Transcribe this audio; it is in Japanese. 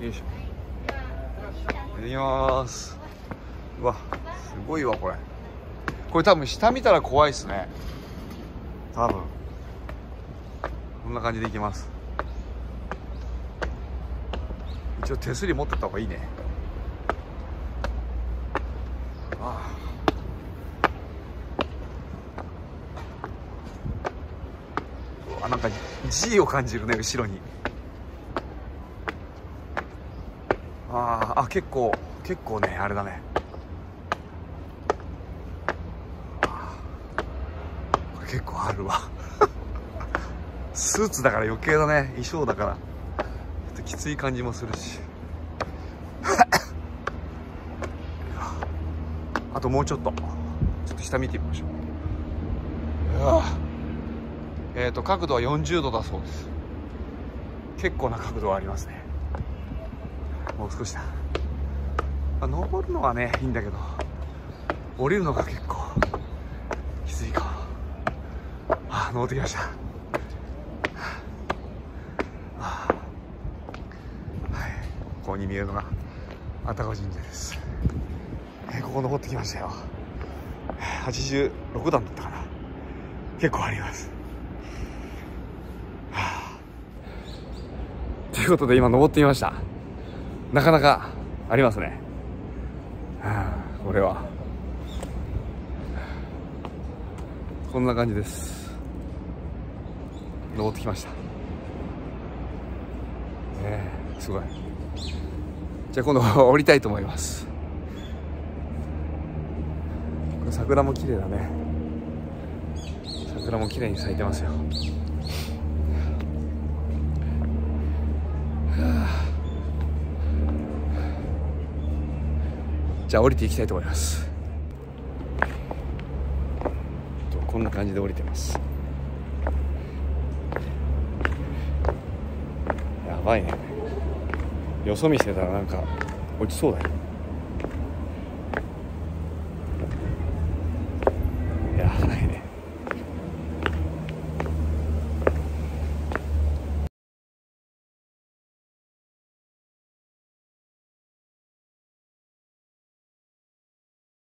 よいしょ。行ってきます。うわすごいわこれ。これ多分下見たら怖いっすね。多分。こんな感じでいきます。一応手すり持ってった方がいいね。ああ。あなんか G を感じるね後ろに。ああ結構結構ねあれだね。これ結構あるわ。スーツだから余計だね。衣装だから。ちょっときつい感じもするし。あともうちょっと。ちょっと下見てみましょう。えっ、と角度は40度だそうです。結構な角度はありますね。もう少しだ、まあ、登るのはねいいんだけど降りるのが結構きついか。あ登ってきました。はい。ここに見えるのが愛宕神社です。えーここ登ってきましたよ。86段だったかな。結構あります。はあ。ということで今登ってみました。なかなかありますね。はあこれは。こんな感じです。登ってきました。ねえすごい。じゃあ今度降りたいと思います。これ桜も綺麗だね。桜も綺麗に咲いてますよ。じゃあ降りていきたいと思います。こんな感じで降りてます。やばいね。よそ見してたらなんか落ちそうだよ。